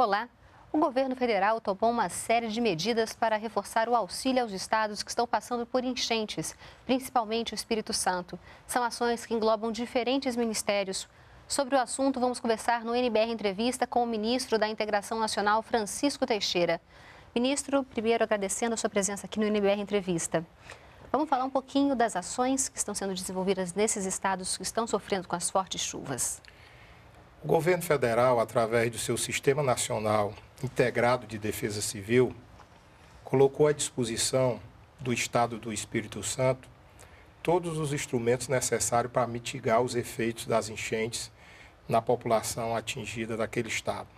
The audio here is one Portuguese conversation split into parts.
Olá! O governo federal tomou uma série de medidas para reforçar o auxílio aos estados que estão passando por enchentes, principalmente o Espírito Santo. São ações que englobam diferentes ministérios. Sobre o assunto, vamos conversar no NBR Entrevista com o ministro da Integração Nacional, Francisco Teixeira. Ministro, primeiro agradecendo a sua presença aqui no NBR Entrevista. Vamos falar um pouquinho das ações que estão sendo desenvolvidas nesses estados que estão sofrendo com as fortes chuvas. O governo federal, através do seu Sistema Nacional Integrado de Defesa Civil, colocou à disposição do Estado do Espírito Santo todos os instrumentos necessários para mitigar os efeitos das enchentes na população atingida daquele Estado.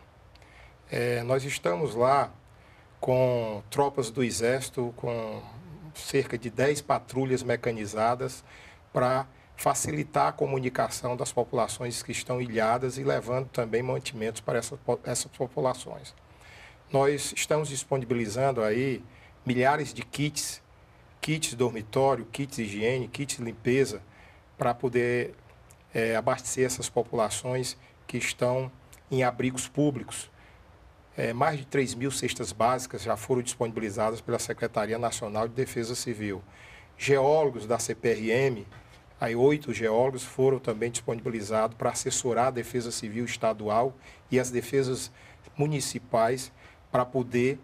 É, nós estamos lá com tropas do Exército, com cerca de 10 patrulhas mecanizadas para facilitar a comunicação das populações que estão ilhadas e levando também mantimentos para essas, essas populações. Nós estamos disponibilizando aí milhares de kits, kits dormitório, kits higiene, kits limpeza, para poder é, abastecer essas populações que estão em abrigos públicos. É, mais de 3 mil cestas básicas já foram disponibilizadas pela Secretaria Nacional de Defesa Civil. Geólogos da CPRM Aí oito geólogos foram também disponibilizados para assessorar a Defesa Civil Estadual e as defesas municipais para poder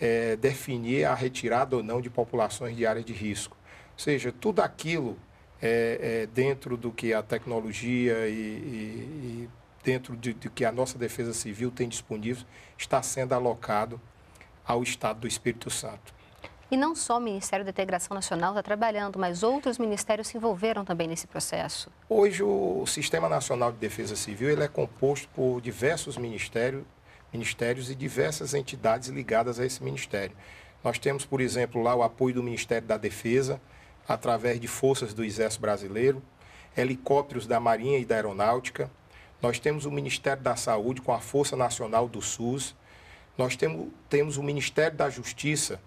é, definir a retirada ou não de populações de áreas de risco. Ou seja, tudo aquilo é, é dentro do que a tecnologia e, e, e dentro de, de que a nossa Defesa Civil tem disponível está sendo alocado ao Estado do Espírito Santo. E não só o Ministério da Integração Nacional está trabalhando, mas outros ministérios se envolveram também nesse processo. Hoje, o Sistema Nacional de Defesa Civil ele é composto por diversos ministérios, ministérios e diversas entidades ligadas a esse ministério. Nós temos, por exemplo, lá o apoio do Ministério da Defesa, através de forças do Exército Brasileiro, helicópteros da Marinha e da Aeronáutica. Nós temos o Ministério da Saúde com a Força Nacional do SUS. Nós temos, temos o Ministério da Justiça,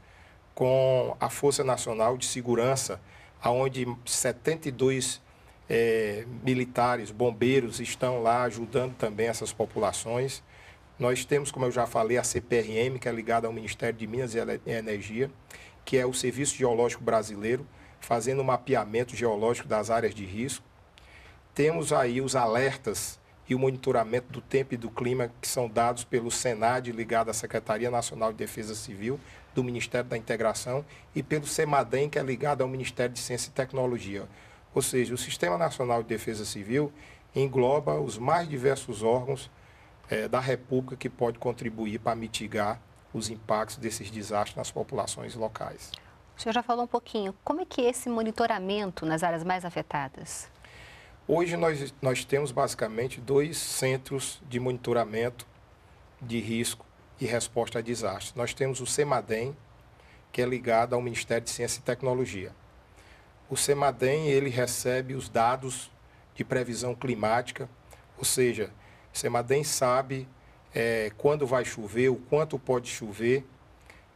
com a Força Nacional de Segurança, onde 72 é, militares, bombeiros estão lá ajudando também essas populações. Nós temos, como eu já falei, a CPRM, que é ligada ao Ministério de Minas e Energia, que é o Serviço Geológico Brasileiro, fazendo o um mapeamento geológico das áreas de risco. Temos aí os alertas e o monitoramento do tempo e do clima que são dados pelo Senad, ligado à Secretaria Nacional de Defesa Civil, do Ministério da Integração, e pelo SEMADEM, que é ligado ao Ministério de Ciência e Tecnologia. Ou seja, o Sistema Nacional de Defesa Civil engloba os mais diversos órgãos é, da República que pode contribuir para mitigar os impactos desses desastres nas populações locais. O senhor já falou um pouquinho, como é que é esse monitoramento nas áreas mais afetadas? Hoje nós, nós temos basicamente dois centros de monitoramento de risco e resposta a desastres. Nós temos o CEMADEM, que é ligado ao Ministério de Ciência e Tecnologia. O CEMADEM ele recebe os dados de previsão climática, ou seja, o CEMADEM sabe é, quando vai chover, o quanto pode chover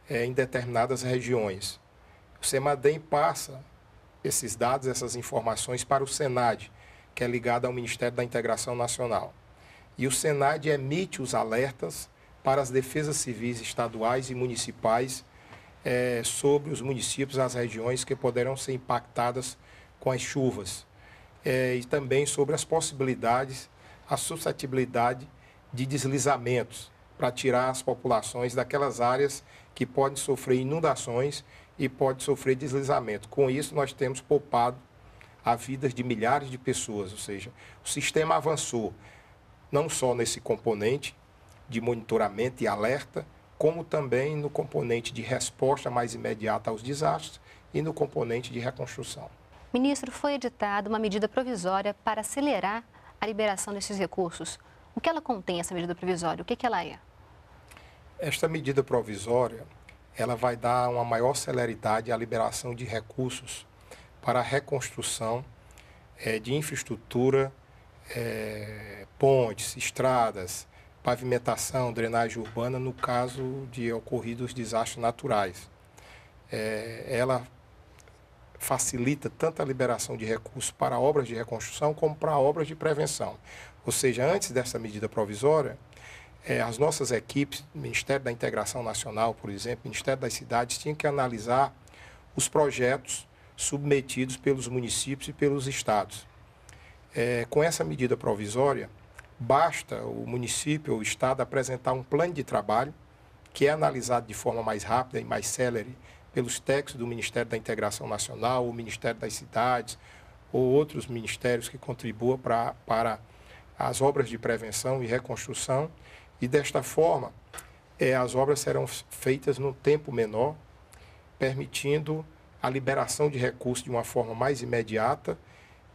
é, em determinadas regiões. O CEMADEM passa esses dados, essas informações para o SENAD, que é ligada ao Ministério da Integração Nacional. E o Senad emite os alertas para as defesas civis estaduais e municipais é, sobre os municípios, as regiões que poderão ser impactadas com as chuvas. É, e também sobre as possibilidades, a suscetibilidade de deslizamentos, para tirar as populações daquelas áreas que podem sofrer inundações e podem sofrer deslizamento. Com isso, nós temos poupado a vidas de milhares de pessoas. Ou seja, o sistema avançou não só nesse componente de monitoramento e alerta, como também no componente de resposta mais imediata aos desastres e no componente de reconstrução. Ministro, foi editada uma medida provisória para acelerar a liberação desses recursos. O que ela contém, essa medida provisória? O que, que ela é? Esta medida provisória, ela vai dar uma maior celeridade à liberação de recursos para a reconstrução é, de infraestrutura, é, pontes, estradas, pavimentação, drenagem urbana no caso de ocorridos desastres naturais. É, ela facilita tanto a liberação de recursos para obras de reconstrução como para obras de prevenção. Ou seja, antes dessa medida provisória, é, as nossas equipes, Ministério da Integração Nacional, por exemplo, Ministério das Cidades, tinham que analisar os projetos submetidos pelos municípios e pelos estados. É, com essa medida provisória, basta o município ou o estado apresentar um plano de trabalho que é analisado de forma mais rápida e mais célere pelos técnicos do Ministério da Integração Nacional, o Ministério das Cidades ou outros ministérios que contribuam pra, para as obras de prevenção e reconstrução. E desta forma, é, as obras serão feitas num tempo menor, permitindo a liberação de recursos de uma forma mais imediata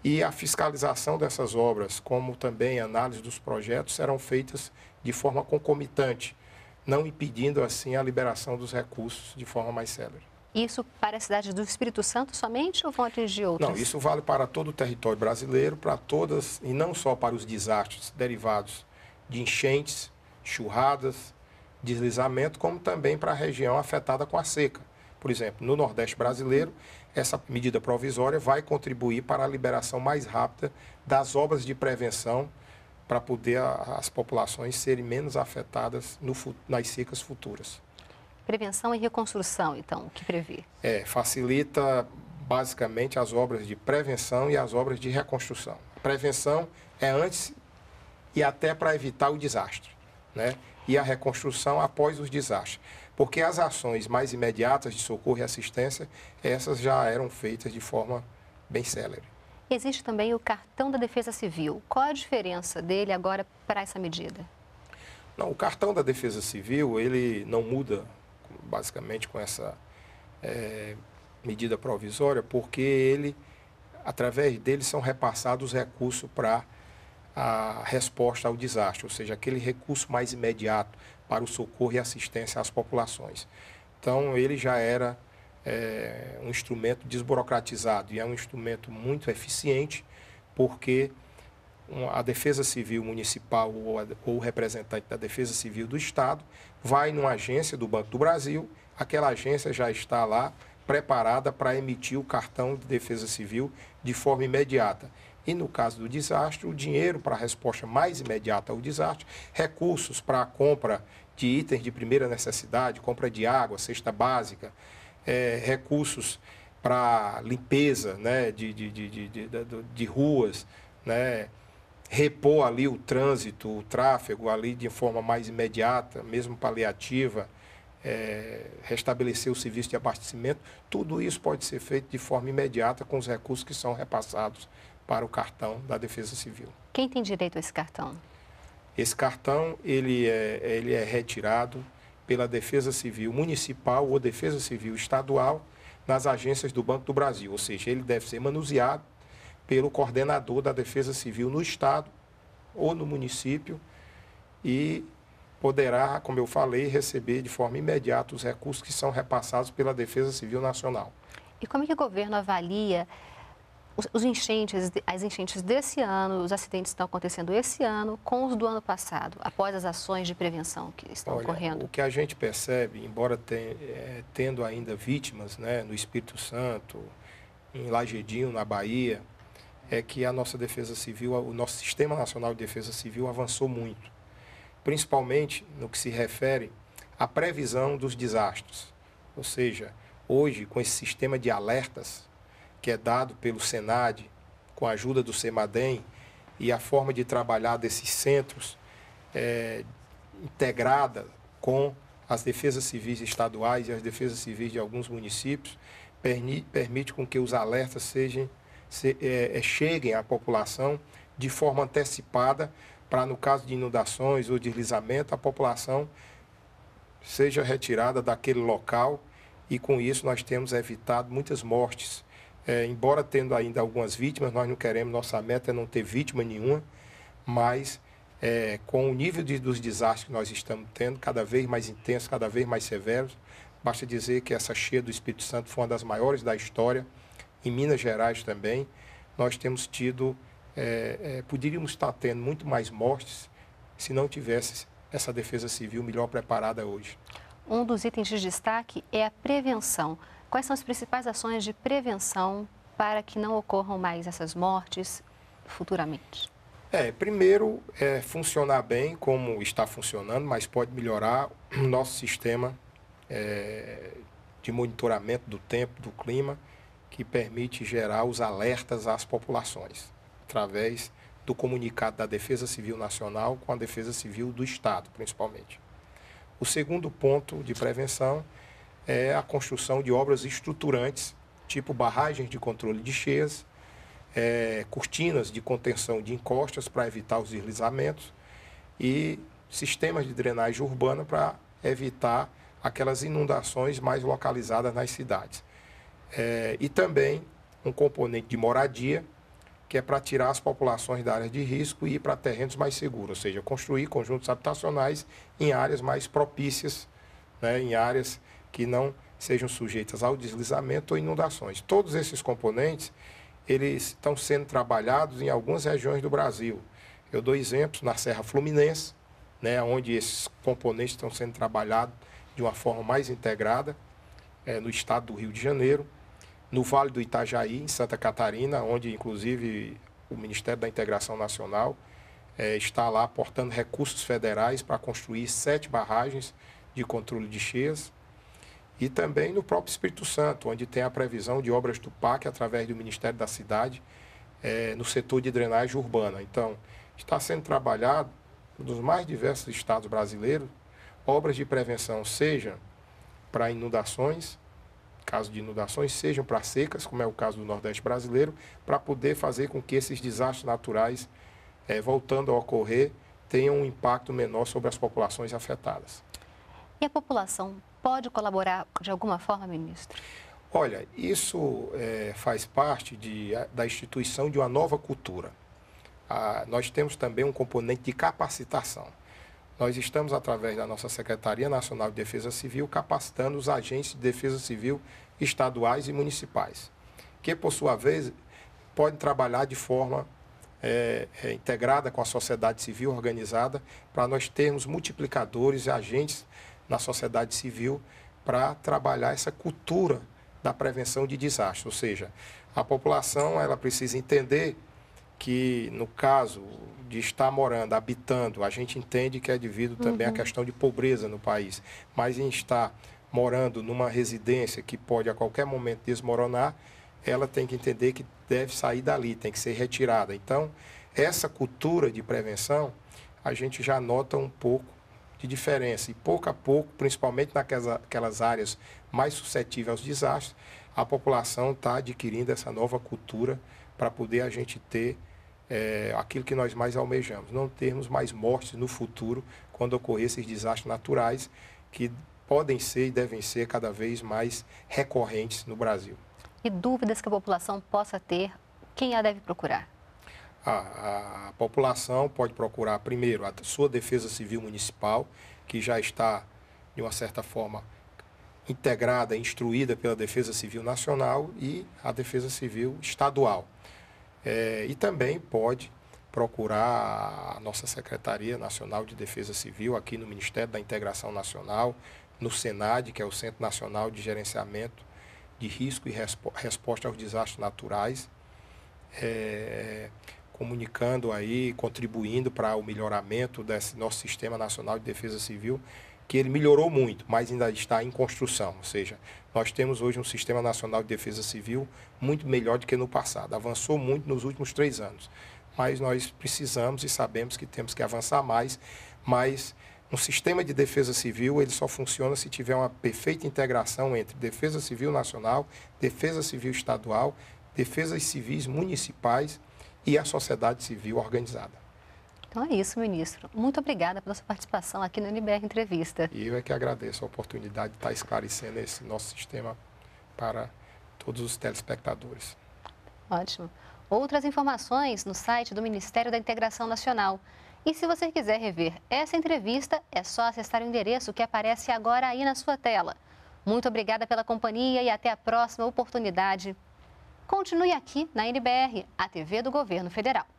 e a fiscalização dessas obras, como também a análise dos projetos, serão feitas de forma concomitante, não impedindo assim a liberação dos recursos de forma mais célere. Isso para a cidade do Espírito Santo somente ou vão atingir outras? Não, isso vale para todo o território brasileiro, para todas, e não só para os desastres derivados de enchentes, churradas, deslizamento, como também para a região afetada com a seca. Por exemplo, no Nordeste brasileiro, essa medida provisória vai contribuir para a liberação mais rápida das obras de prevenção para poder a, as populações serem menos afetadas no, nas secas futuras. Prevenção e reconstrução, então, o que prevê? É, facilita basicamente as obras de prevenção e as obras de reconstrução. A prevenção é antes e até para evitar o desastre, né? E a reconstrução após os desastres porque as ações mais imediatas de socorro e assistência, essas já eram feitas de forma bem célere. Existe também o cartão da Defesa Civil. Qual a diferença dele agora para essa medida? Não, o cartão da Defesa Civil, ele não muda basicamente com essa é, medida provisória, porque ele, através dele, são repassados recursos para a resposta ao desastre, ou seja, aquele recurso mais imediato para o socorro e assistência às populações. Então, ele já era é, um instrumento desburocratizado e é um instrumento muito eficiente, porque a Defesa Civil Municipal ou, a, ou o representante da Defesa Civil do Estado vai numa agência do Banco do Brasil, aquela agência já está lá preparada para emitir o cartão de defesa civil de forma imediata. E no caso do desastre, o dinheiro para a resposta mais imediata ao desastre, recursos para a compra de itens de primeira necessidade, compra de água, cesta básica, é, recursos para limpeza né, de, de, de, de, de ruas, né, repor ali o trânsito, o tráfego ali de forma mais imediata, mesmo paliativa, é, restabelecer o serviço de abastecimento, tudo isso pode ser feito de forma imediata com os recursos que são repassados para o cartão da Defesa Civil. Quem tem direito a esse cartão? Esse cartão ele é, ele é retirado pela Defesa Civil Municipal ou Defesa Civil Estadual nas agências do Banco do Brasil, ou seja, ele deve ser manuseado pelo coordenador da Defesa Civil no Estado ou no município e poderá, como eu falei, receber de forma imediata os recursos que são repassados pela Defesa Civil Nacional. E como é que o governo avalia os, enchentes, as enchentes desse ano, os acidentes estão acontecendo esse ano com os do ano passado, após as ações de prevenção que estão Olha, ocorrendo? O que a gente percebe, embora é, tendo ainda vítimas né, no Espírito Santo, em Lagedinho, na Bahia, é que a nossa defesa civil, o nosso Sistema Nacional de Defesa Civil avançou muito, principalmente no que se refere à previsão dos desastres. Ou seja, hoje, com esse sistema de alertas, que é dado pelo Senad, com a ajuda do CEMADEM, e a forma de trabalhar desses centros é, integrada com as defesas civis estaduais e as defesas civis de alguns municípios, permite, permite com que os alertas sejam, se, é, é, cheguem à população de forma antecipada, para, no caso de inundações ou deslizamento, a população seja retirada daquele local e, com isso, nós temos evitado muitas mortes é, embora tendo ainda algumas vítimas, nós não queremos, nossa meta é não ter vítima nenhuma, mas é, com o nível de, dos desastres que nós estamos tendo, cada vez mais intensos, cada vez mais severos, basta dizer que essa cheia do Espírito Santo foi uma das maiores da história, em Minas Gerais também, nós temos tido, é, é poderíamos estar tendo muito mais mortes se não tivesse essa defesa civil melhor preparada hoje. Um dos itens de destaque é a prevenção. Quais são as principais ações de prevenção para que não ocorram mais essas mortes futuramente? É, primeiro, é funcionar bem como está funcionando, mas pode melhorar o nosso sistema é, de monitoramento do tempo, do clima, que permite gerar os alertas às populações, através do comunicado da Defesa Civil Nacional com a Defesa Civil do Estado, principalmente. O segundo ponto de prevenção é a construção de obras estruturantes, tipo barragens de controle de cheias, é, cortinas de contenção de encostas para evitar os deslizamentos e sistemas de drenagem urbana para evitar aquelas inundações mais localizadas nas cidades. É, e também um componente de moradia, que é para tirar as populações da área de risco e ir para terrenos mais seguros, ou seja, construir conjuntos habitacionais em áreas mais propícias, né, em áreas que não sejam sujeitas ao deslizamento ou inundações. Todos esses componentes eles estão sendo trabalhados em algumas regiões do Brasil. Eu dou exemplos na Serra Fluminense, né, onde esses componentes estão sendo trabalhados de uma forma mais integrada, é, no estado do Rio de Janeiro, no Vale do Itajaí, em Santa Catarina, onde inclusive o Ministério da Integração Nacional é, está lá aportando recursos federais para construir sete barragens de controle de cheias e também no próprio Espírito Santo, onde tem a previsão de obras do PAC através do Ministério da Cidade é, no setor de drenagem urbana. Então, está sendo trabalhado nos mais diversos estados brasileiros obras de prevenção, seja para inundações, caso de inundações, sejam para secas, como é o caso do Nordeste brasileiro, para poder fazer com que esses desastres naturais, é, voltando a ocorrer, tenham um impacto menor sobre as populações afetadas. E a população pode colaborar de alguma forma, ministro? Olha, isso é, faz parte de, da instituição de uma nova cultura. Ah, nós temos também um componente de capacitação. Nós estamos, através da nossa Secretaria Nacional de Defesa Civil, capacitando os agentes de defesa civil estaduais e municipais, que, por sua vez, podem trabalhar de forma é, é, integrada com a sociedade civil organizada, para nós termos multiplicadores e agentes na sociedade civil para trabalhar essa cultura da prevenção de desastres. Ou seja, a população ela precisa entender que, no caso de estar morando, habitando, a gente entende que é devido também uhum. à questão de pobreza no país, mas em estar morando numa residência que pode a qualquer momento desmoronar, ela tem que entender que deve sair dali, tem que ser retirada. Então, essa cultura de prevenção, a gente já nota um pouco de diferença. E pouco a pouco, principalmente naquelas áreas mais suscetíveis aos desastres, a população está adquirindo essa nova cultura para poder a gente ter é, aquilo que nós mais almejamos, não termos mais mortes no futuro quando ocorrer esses desastres naturais que podem ser e devem ser cada vez mais recorrentes no Brasil. E dúvidas que a população possa ter, quem a deve procurar? A, a população pode procurar, primeiro, a sua defesa civil municipal, que já está, de uma certa forma, integrada, instruída pela Defesa Civil Nacional e a Defesa Civil Estadual. É, e também pode procurar a nossa Secretaria Nacional de Defesa Civil aqui no Ministério da Integração Nacional, no SENAD, que é o Centro Nacional de Gerenciamento de Risco e Resposta aos Desastres Naturais. É, comunicando aí, contribuindo para o melhoramento desse nosso Sistema Nacional de Defesa Civil, que ele melhorou muito, mas ainda está em construção. Ou seja, nós temos hoje um Sistema Nacional de Defesa Civil muito melhor do que no passado. Avançou muito nos últimos três anos. Mas nós precisamos e sabemos que temos que avançar mais, mas um sistema de defesa civil ele só funciona se tiver uma perfeita integração entre defesa civil nacional, defesa civil estadual, defesas civis municipais e a sociedade civil organizada. Então é isso, ministro. Muito obrigada pela sua participação aqui no NBR Entrevista. E eu é que agradeço a oportunidade de estar esclarecendo esse nosso sistema para todos os telespectadores. Ótimo. Outras informações no site do Ministério da Integração Nacional. E se você quiser rever essa entrevista, é só acessar o endereço que aparece agora aí na sua tela. Muito obrigada pela companhia e até a próxima oportunidade. Continue aqui na NBR, a TV do Governo Federal.